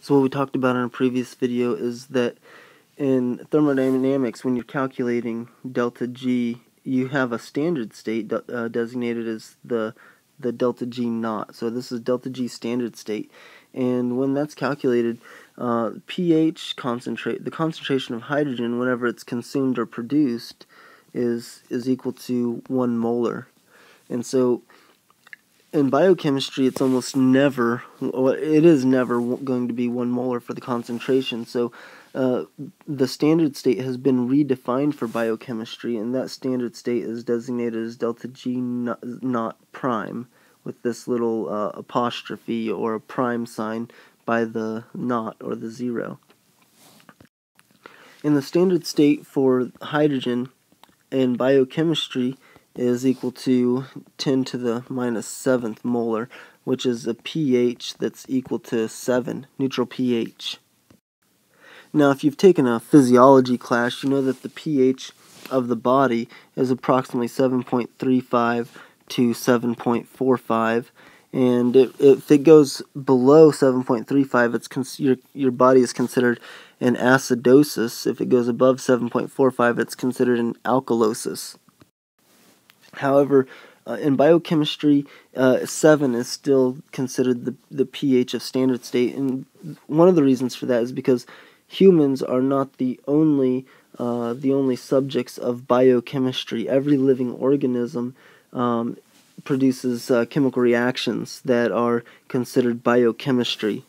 So what we talked about in a previous video is that in thermodynamics, when you're calculating delta G, you have a standard state de uh, designated as the the delta G naught. So this is delta G standard state, and when that's calculated, uh, pH concentrate the concentration of hydrogen whenever it's consumed or produced is is equal to one molar, and so in biochemistry, it's almost never, it is never going to be one molar for the concentration. So uh, the standard state has been redefined for biochemistry, and that standard state is designated as delta G naught prime with this little uh, apostrophe or a prime sign by the naught or the zero. In the standard state for hydrogen in biochemistry, is equal to 10 to the minus 7th molar, which is a pH that's equal to 7, neutral pH. Now, if you've taken a physiology class, you know that the pH of the body is approximately 7.35 to 7.45, and it, if it goes below 7.35, it's your, your body is considered an acidosis. If it goes above 7.45, it's considered an alkalosis. However, uh, in biochemistry, uh, 7 is still considered the, the pH of standard state. And one of the reasons for that is because humans are not the only, uh, the only subjects of biochemistry. Every living organism um, produces uh, chemical reactions that are considered biochemistry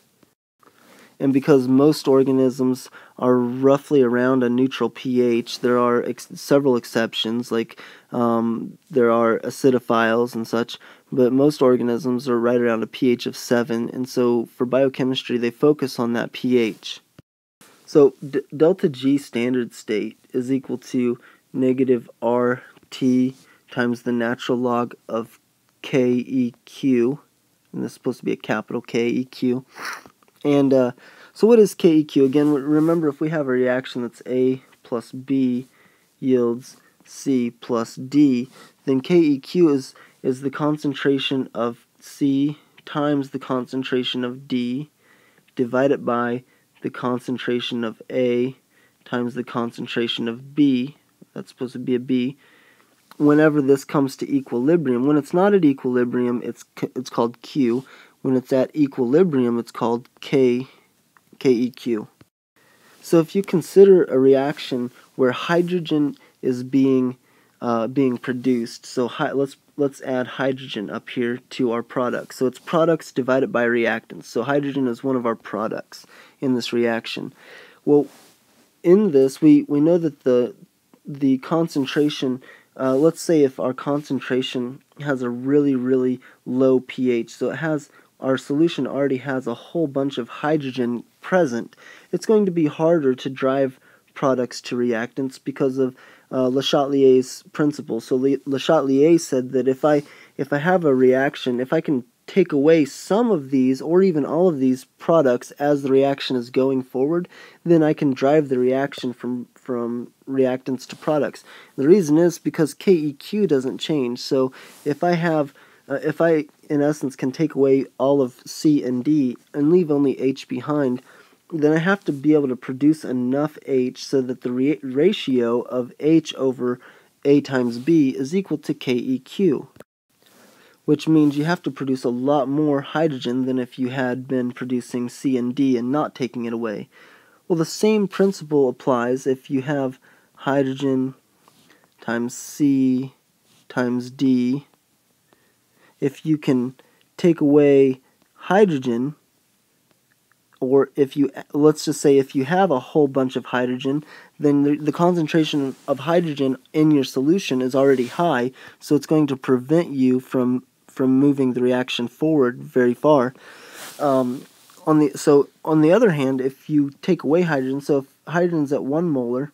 and because most organisms are roughly around a neutral pH, there are ex several exceptions, like um, there are acidophiles and such, but most organisms are right around a pH of 7, and so for biochemistry, they focus on that pH. So delta G standard state is equal to negative RT times the natural log of KEQ, and this is supposed to be a capital KEQ, and uh, so what is KEQ? Again, remember if we have a reaction that's A plus B yields C plus D, then KEQ is, is the concentration of C times the concentration of D divided by the concentration of A times the concentration of B. That's supposed to be a B. Whenever this comes to equilibrium, when it's not at equilibrium, it's it's called Q. When it's at equilibrium, it's called K, KEQ. So if you consider a reaction where hydrogen is being uh, being produced, so hi let's let's add hydrogen up here to our product. So it's products divided by reactants. So hydrogen is one of our products in this reaction. Well, in this we we know that the the concentration uh, let's say if our concentration has a really really low pH so it has our solution already has a whole bunch of hydrogen present, it's going to be harder to drive products to reactants because of uh, Le Chatelier's principle. So Le, Le Chatelier said that if I if I have a reaction, if I can take away some of these or even all of these products as the reaction is going forward, then I can drive the reaction from from reactants to products. The reason is because KEQ doesn't change. So if I have uh, if I, in essence, can take away all of C and D and leave only H behind, then I have to be able to produce enough H so that the ratio of H over A times B is equal to KEQ, which means you have to produce a lot more hydrogen than if you had been producing C and D and not taking it away. Well, the same principle applies if you have hydrogen times C times D if you can take away hydrogen or if you let's just say if you have a whole bunch of hydrogen then the, the, concentration of hydrogen in your solution is already high so it's going to prevent you from from moving the reaction forward very far. Um, on the so on the other hand if you take away hydrogen so if hydrogen's at one molar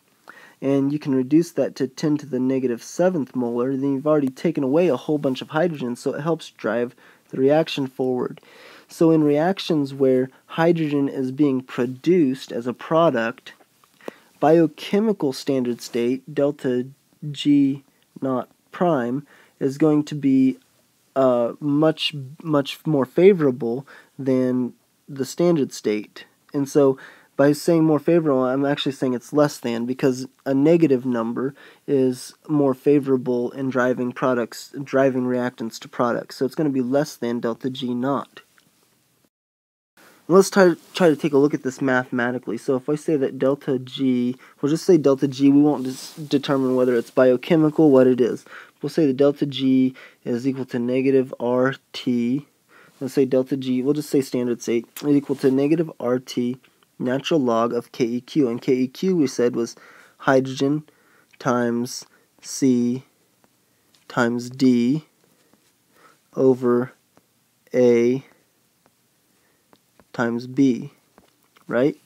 and you can reduce that to 10 to the negative 7th molar, then you've already taken away a whole bunch of hydrogen, so it helps drive the reaction forward. So in reactions where hydrogen is being produced as a product, biochemical standard state, delta G naught prime, is going to be uh, much, much more favorable than the standard state And so by saying more favorable, I'm actually saying it's less than because a negative number is more favorable in driving products, driving reactants to products. So it's going to be less than delta G naught. Let's try, try to take a look at this mathematically. So if I say that delta G, we'll just say delta G, we won't determine whether it's biochemical, what it is. We'll say that delta G is equal to negative RT. Let's say delta G, we'll just say standard state, is equal to negative RT natural log of KEQ. And KEQ we said was hydrogen times C times D over A times B, right?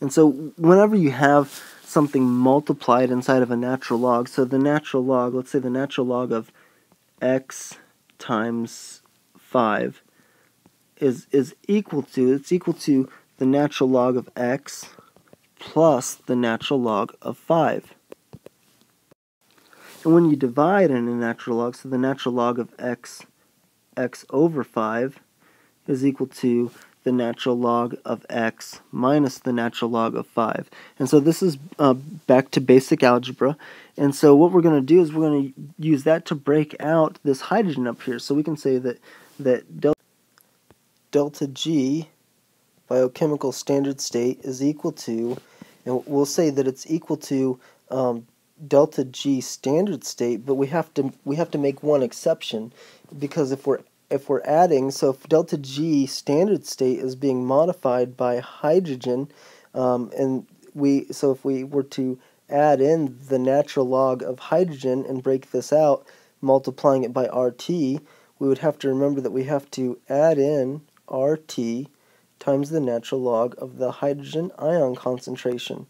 And so whenever you have something multiplied inside of a natural log, so the natural log, let's say the natural log of x times 5 is is equal to it's equal to the natural log of x plus the natural log of 5. And when you divide in a natural log, so the natural log of x x over 5 is equal to the natural log of x minus the natural log of 5. And so this is uh, back to basic algebra. And so what we're going to do is we're going to use that to break out this hydrogen up here. So we can say that, that delta delta G biochemical standard state is equal to, and we'll say that it's equal to um, delta G standard state, but we have to we have to make one exception because if we're if we're adding, so if delta G standard state is being modified by hydrogen, um, and we so if we were to add in the natural log of hydrogen and break this out, multiplying it by RT, we would have to remember that we have to add in RT times the natural log of the hydrogen ion concentration.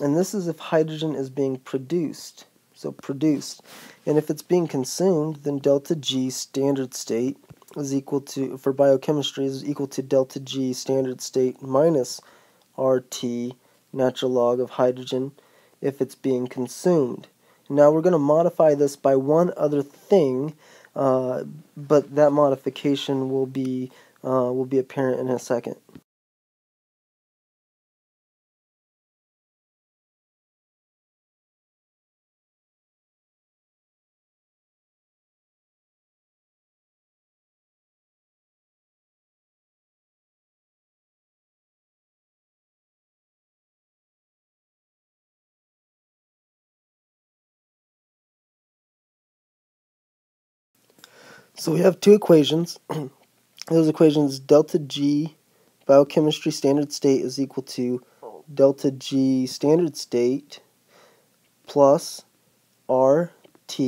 And this is if hydrogen is being produced. So produced. And if it's being consumed, then delta G standard state is equal to, for biochemistry, is equal to delta G standard state minus RT natural log of hydrogen if it's being consumed. Now we're going to modify this by one other thing, uh, but that modification will be uh, will be apparent in a second. So we have two equations. those equations delta G biochemistry standard state is equal to delta G standard state plus RT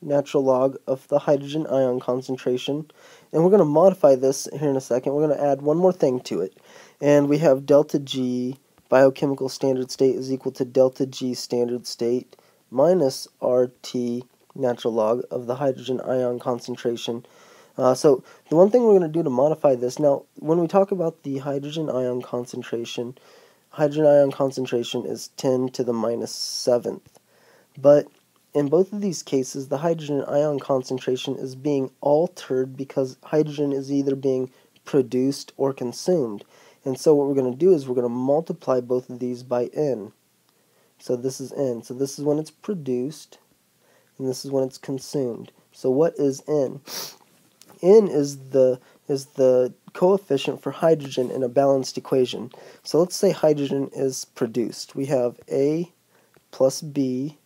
natural log of the hydrogen ion concentration. And we're going to modify this here in a second. We're going to add one more thing to it. And we have delta G biochemical standard state is equal to delta G standard state minus RT natural log of the hydrogen ion concentration uh, so the one thing we're going to do to modify this, now when we talk about the hydrogen ion concentration, hydrogen ion concentration is 10 to the minus 7th. But in both of these cases, the hydrogen ion concentration is being altered because hydrogen is either being produced or consumed. And so what we're going to do is we're going to multiply both of these by n. So this is n. So this is when it's produced, and this is when it's consumed. So what is n? N is the is the coefficient for hydrogen in a balanced equation. So let's say hydrogen is produced. We have A plus B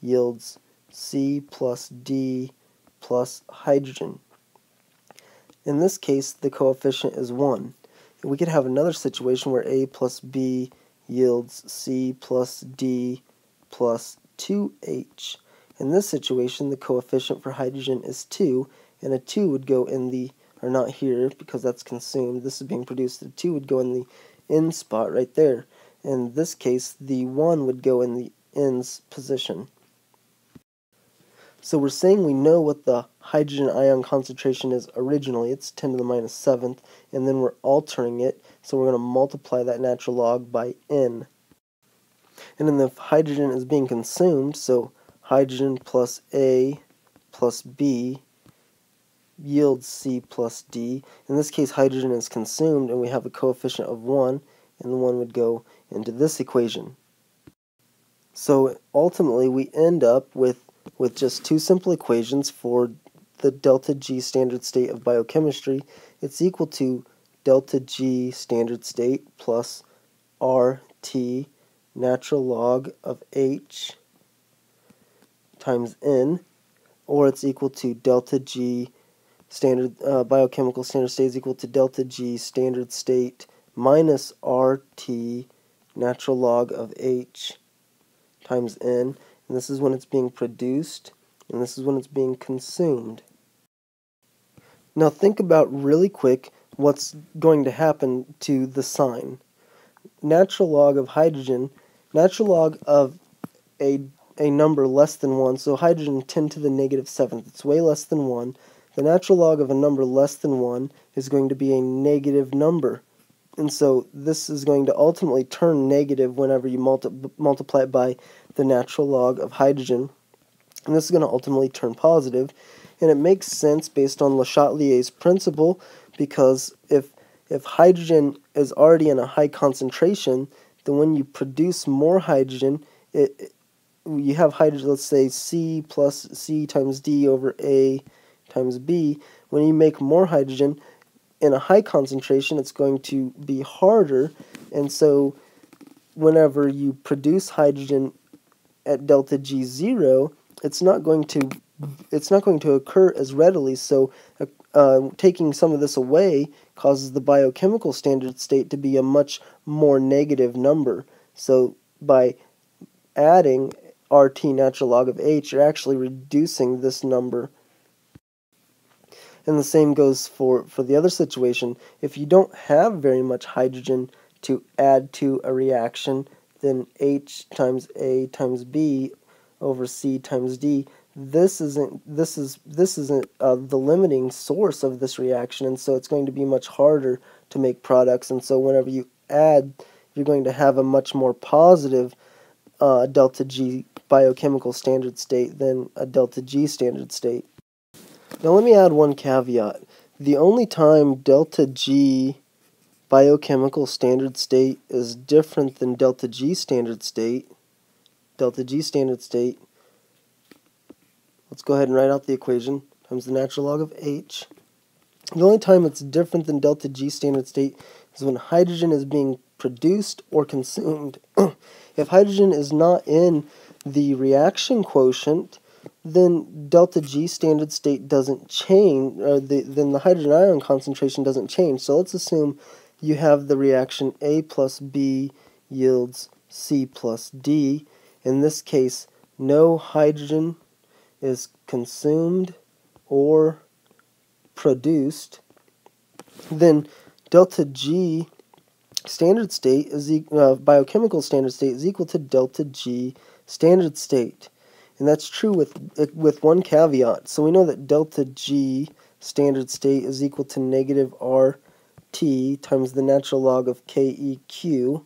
yields C plus D plus hydrogen. In this case, the coefficient is 1. We could have another situation where A plus B yields C plus D plus 2H. In this situation, the coefficient for hydrogen is 2, and a 2 would go in the, or not here because that's consumed, this is being produced, the 2 would go in the in spot right there. In this case, the 1 would go in the n's position. So we're saying we know what the hydrogen ion concentration is originally. It's 10 to the minus 7th. And then we're altering it. So we're going to multiply that natural log by n. And then the hydrogen is being consumed. So hydrogen plus A plus B yields C plus D. In this case, hydrogen is consumed, and we have a coefficient of 1, and the 1 would go into this equation. So ultimately, we end up with, with just two simple equations for the delta G standard state of biochemistry. It's equal to delta G standard state plus RT natural log of H times N, or it's equal to delta G standard uh, biochemical standard state is equal to delta G standard state minus RT natural log of H times N. And this is when it's being produced, and this is when it's being consumed. Now think about really quick what's going to happen to the sign. Natural log of hydrogen, natural log of a, a number less than 1, so hydrogen 10 to the negative 7th, it's way less than 1. The natural log of a number less than 1 is going to be a negative number. And so this is going to ultimately turn negative whenever you multi multiply it by the natural log of hydrogen. And this is going to ultimately turn positive. And it makes sense based on Le Chatelier's principle because if, if hydrogen is already in a high concentration, then when you produce more hydrogen, it, it you have hydrogen, let's say C plus C times D over A times B, when you make more hydrogen in a high concentration, it's going to be harder. And so whenever you produce hydrogen at delta G0, it's not going to it's not going to occur as readily. So uh, uh, taking some of this away causes the biochemical standard state to be a much more negative number. So by adding RT natural log of H, you're actually reducing this number and the same goes for, for the other situation. If you don't have very much hydrogen to add to a reaction, then H times A times B over C times D. This isn't this is this isn't uh, the limiting source of this reaction, and so it's going to be much harder to make products. And so whenever you add, you're going to have a much more positive uh, delta G biochemical standard state than a delta G standard state. Now let me add one caveat. The only time delta G biochemical standard state is different than delta G standard state, delta G standard state, let's go ahead and write out the equation, times the natural log of H. The only time it's different than delta G standard state is when hydrogen is being produced or consumed. if hydrogen is not in the reaction quotient, then delta G standard state doesn't change, or the, then the hydrogen ion concentration doesn't change. So let's assume you have the reaction A plus B yields C plus D. In this case, no hydrogen is consumed or produced. Then delta G standard state is uh, biochemical standard state is equal to delta G standard state. And that's true with, with one caveat. So we know that delta G standard state is equal to negative RT times the natural log of KEQ.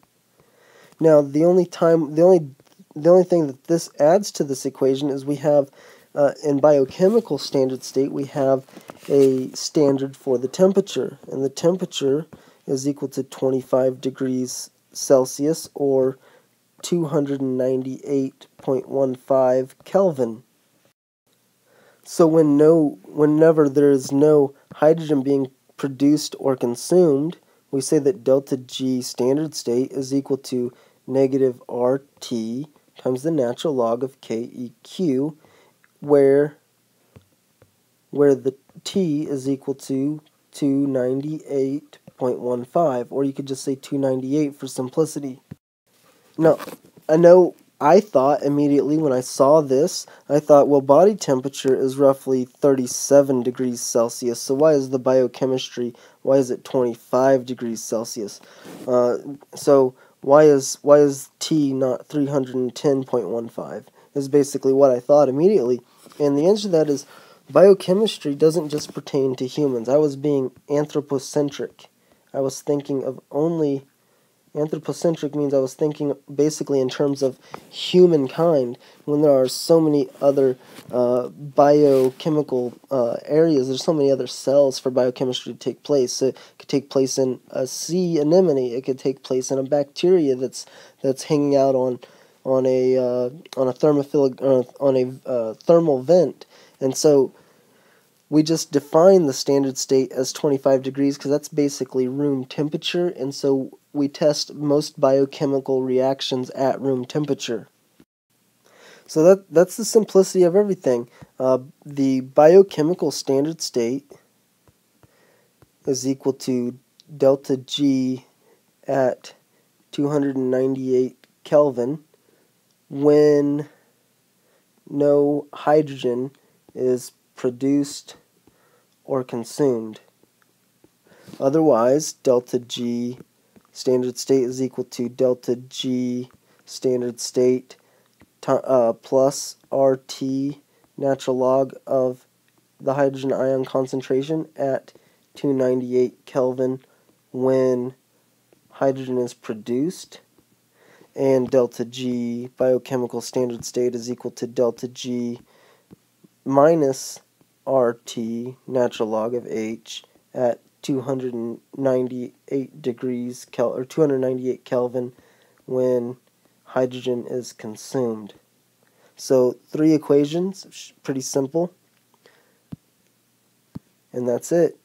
Now the only time the only the only thing that this adds to this equation is we have uh, in biochemical standard state we have a standard for the temperature and the temperature is equal to 25 degrees Celsius or 298.15 Kelvin. So when no, whenever there is no hydrogen being produced or consumed, we say that delta G standard state is equal to negative RT times the natural log of KEQ, where, where the T is equal to 298.15, or you could just say 298 for simplicity. No, I know I thought immediately when I saw this, I thought, well, body temperature is roughly 37 degrees Celsius, so why is the biochemistry, why is it 25 degrees Celsius? Uh, so why is, why is T not 310.15 is basically what I thought immediately. And the answer to that is biochemistry doesn't just pertain to humans. I was being anthropocentric. I was thinking of only Anthropocentric means I was thinking basically in terms of humankind when there are so many other uh, biochemical uh, areas, there's so many other cells for biochemistry to take place. It could take place in a sea anemone, it could take place in a bacteria that's that's hanging out on on a uh, on a thermophilic uh, on a uh, thermal vent, and so we just define the standard state as 25 degrees because that's basically room temperature, and so we test most biochemical reactions at room temperature. So that that's the simplicity of everything. Uh, the biochemical standard state is equal to delta G at 298 Kelvin when no hydrogen is produced or consumed. Otherwise, delta G standard state is equal to delta G standard state uh, plus RT natural log of the hydrogen ion concentration at 298 Kelvin when hydrogen is produced. And delta G biochemical standard state is equal to delta G minus RT natural log of H at 298 degrees Kel or 298 Kelvin when hydrogen is consumed. So three equations, pretty simple. And that's it.